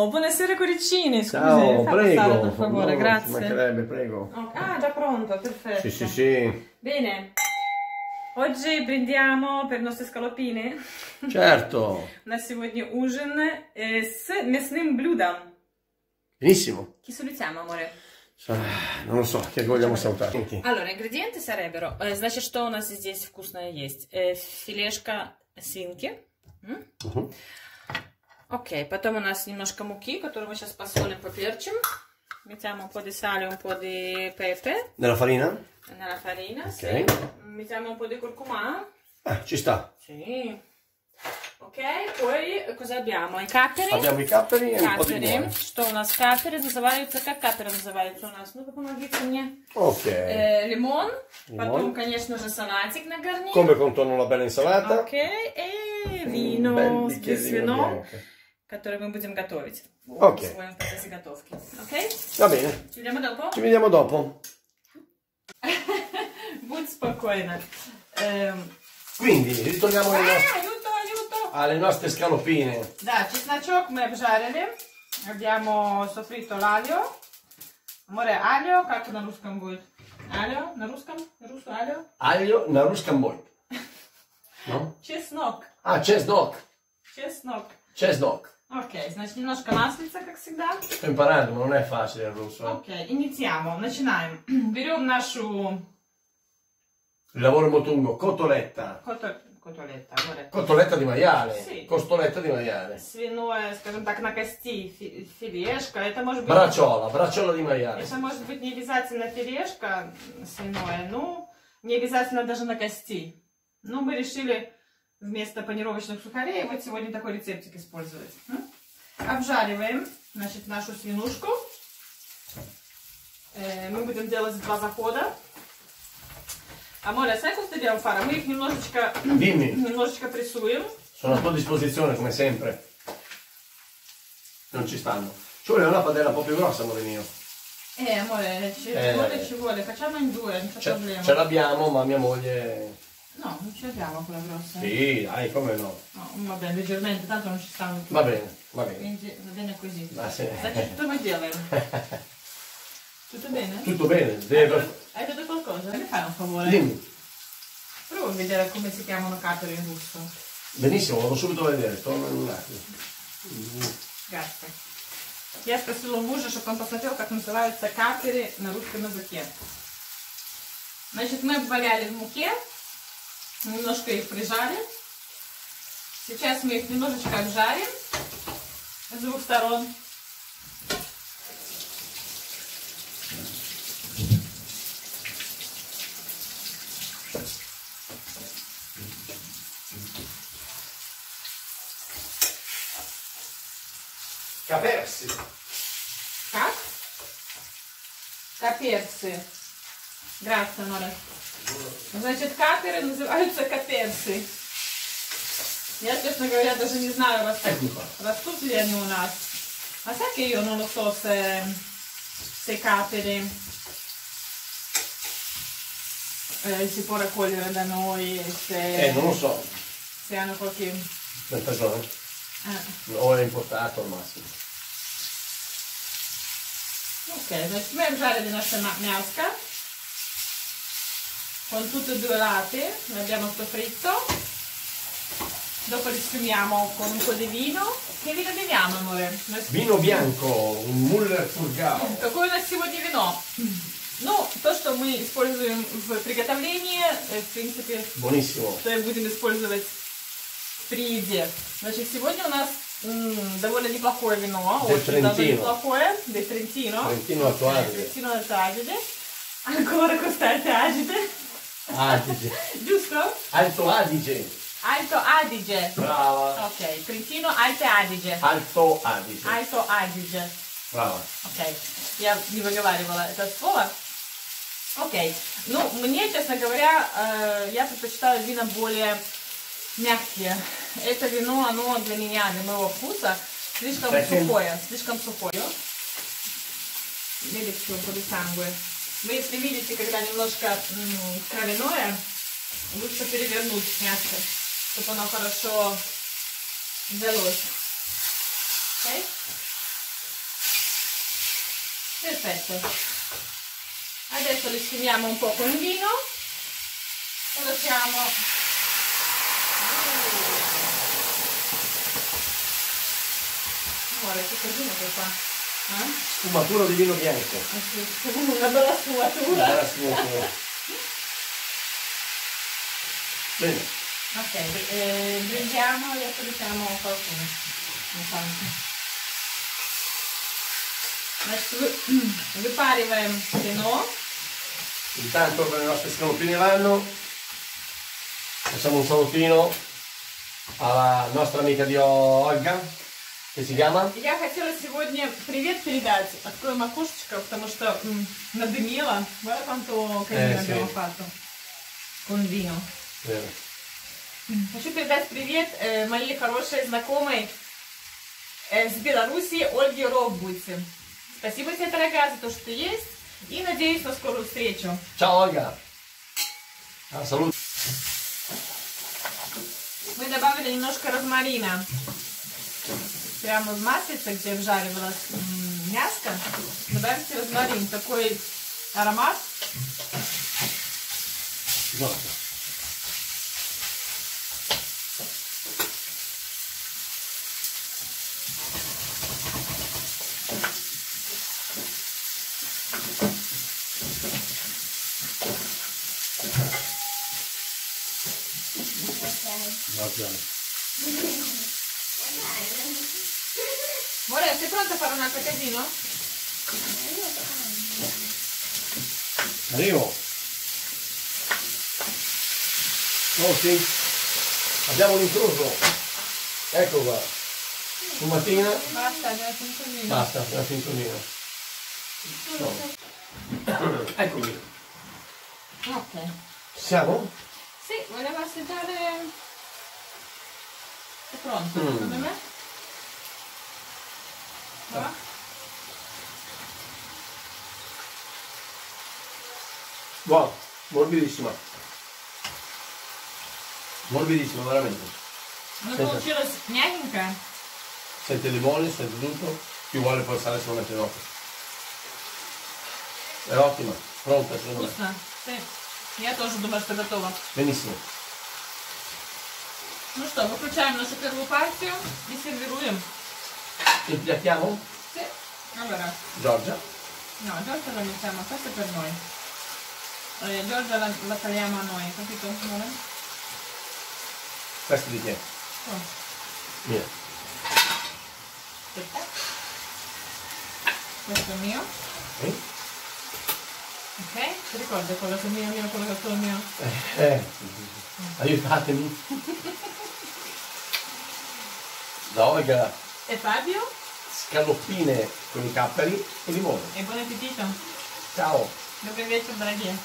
Oh, buonasera cuoricini, scusi, Ciao, fa prego. passare per favore, No, Ci grazie. mancherebbe, prego. Oh, ah, già pronto, perfetto. Sì, sì, sì. Bene, oggi brindiamo per le nostre scaloppine. Certo. У нас сегодня ужин э, с мясным блюдом. Benissimo. Chi salutiamo, amore? Sa- Non lo so, chi vogliamo salutare? Senti. Allora, ингредиенты сареберо. Э, Значит, что у нас здесь вкусное есть? Э, Филешка свинки. М? Mhm. Окей, потом у нас немножко муки, которую мы сейчас посолим, поперчим. Mettiamo un po' di sale, un po' di pepe Nella farina? nella farina. Ok. Sì. Mettiamo un po' di curcuma. Ah, ci sta. Sì. Ok, poi cosa abbiamo? I capperi. Abbiamo i capperi e un po' di Каперы. limone. Что у нас каперы называются? Как каперы называются у нас? Ну-ка, помогите мне. Ok. Э, лимон. Лимон. Потом, конечно же, салатик на гарнир. Come contorno una bella insalata? Ok, e Un vino, bel здесь bicchierino вино, bianco. которое мы будем готовить. Ok. Сегодня в процессе готовки. Ok? Va bene. Ci vediamo dopo? Ci vediamo dopo. Будь спокойна. Эм, Quindi, ritorniamo alle, А, nostre- aiuto, aiuto! alle nostre scaloppine. Да, чесночок мы обжарили. Abbiamo софрито l'aglio. Amore, aglio, как на русском будет? Aglio, на русском? На русском aglio? Aglio, naruscamboi. No? Чеснок. Ah, chestnut. Чеснок. Chestnut. Ok, значит, немножко маслица, как всегда. Sto imparando, ma non è facile il russo. eh. Ok, iniziamo, начинаем. Берем нашу Il lavoro è molto lungo. Cotoletta. кото- котолетта, amore. Cotoletta di maiale. Sì. Costoletta di maiale. Свиное, скажем так, на кости фи- филешка. Это может быть... Bracciola, bracciola di maiale. Это может быть не обязательно филешка свиное, ну, не обязательно даже на кости. Но мы решили вместо панировочных сухарей вот сегодня такой рецептик использовать. Обжариваем, значит, нашу свинушку. Э, мы будем делать два захода. Аморе, sai cosa dobbiamo fare? Мы их немножечко, Dimmi, немножечко прессуем. sono a tua disposizione come sempre. Non ci stanno. Ci vuole una padella un po' più grossa, amore mio. Eh, amore, ci Eh. vuole, ci vuole. Facciamo in due, non c'è problema. ce l'abbiamo, ma mia moglie... No, non ce l'abbiamo quella grossa. Sì, dai, come no. No, vabbè, leggermente, tanto non ci stanno tutti. Va bene, va bene. Quindi va bene così. Ma se- Значит, что мы делаем? Tutto bene? Tutto bene, deve... Hai detto qualcosa? Mi fai un favore? Dimmi. Prova a vedere come si chiamano capere in russo. Benissimo, vado subito a vedere, torno in un attimo. Grazie. Я спросила у мужа, чтобы он посмотрел, как называются каперы на русском языке. Значит, мы обваляли в муке, немножко их прижали. Сейчас мы их немножечко обжарим с двух сторон. Capersi. Как? Каперсы. Grazie, amore. Значит, каперы называются каперсы. Я, честно говоря, даже не знаю, растут, Ecco qua. rastut li hanno у нас. Ma sai che io non lo so se, se capere eh, si può raccogliere da noi e se, Eh, non lo so, se hanno qualche... per ragione. eh. O è importato al massimo. Ok, значит мы обжарили наше ма- мяско con tutte e due lati, l'abbiamo soffritto. Dopo li sfumiamo con un po' di vino. Che vino beviamo, amore? Noi- Vino bianco, un Muller Furgao. Какое у нас сегодня вино? Ну, то, что мы используем в приготовлении, э, в принципе, Buonissimo. что и будем использовать при еде. Значит, сегодня у нас м, довольно неплохое вино, Del очень даже Trentino. неплохое, del Trentino. Trentino Alto Adige. Trentino Alto Adige. Ancora costante Adige. Adige. Giusto? Alto Adige. Alto Adige. Brava. Ok, Trentino Alto Adige. Alto Adige. Alto Adige. Brava. Окей. Я не выговаривала это слово. Окей. Ну, мне, честно говоря, э, я предпочитаю вина более мягкие. Это вино, оно для меня, для моего вкуса, слишком Таким- сухое. Слишком сухое. Видите, что будет sangue. Вы, если видите, когда немножко м, кровяное, лучше перевернуть мясо, чтобы оно хорошо взялось. Окей? Perfetto. Adesso li sfiniamo un po' con il vino e lasciamo Amore, che casino che fa? Eh? Sfumatura di vino bianco. Ah, Una bella sfumatura. Una bella sfumatura. Bene. Ok, eh, grigiamo e applichiamo qualcuno. Intanto. Adesso pare se no. Intanto per le nostre scalopine vanno. Facciamo un salutino alla nostra amica di Olga chiama? Я хотела сегодня привет передать. Откроем окошечко, потому что м, надымело. Guarda quanto casino Eh, sì. abbiamo fatto con vino. Bene. Хочу передать привет э, моей хорошей знакомой э, с Беларуси Ольге Ровбуйте. Спасибо тебе, дорогая, за то, что ты есть. И надеюсь на скорую встречу. Ciao Olga! Ah, saluto! Мы добавили немножко розмарина. Прямо в маслице, где обжаривалось м, мяско. Добавьте розмарин. Такой аромат. Guarda. Guarda. More, sei pronta a fare un altro casino? Arrivo! Oh sì, abbiamo un intruso! Ecco qua! Sfumatina, Basta, abbiamo finito il vino. basta, abbiamo finito il vino. No. Eccomi, Ok. ci siamo? Sì, volevo assaggiare... È pronto, Mm. secondo me? Va? Buono, morbidissima. Morbidissima, veramente. Ну, Sì, sì. получилось мягенькое. Sente il limone, sente tutto. Chi vuole può sale se lo mette dopo. È ottima, pronta secondo me. Вкусно. Ты- Я тоже думаю, что готово. Benissimo. Ну что, выключаем нашу первую партию и сервируем. Impiattiamo? Sì. Allora, Giorgia. no, Giorgia la mettiamo, questa è per noi. Eh, Giorgia la, la tagliamo a noi, capito? amore? Questo di è? Oh, Mia. aspetta. Questo è mio. Eh? Ok? Ti ricordi quello che è mio, mio, quello che è solo mio? Eh, aiutatemi. Da Olga, e Fabio? Scaloppine con i capperi e limone. E buon appetito. Ciao. Dove invece Braghia?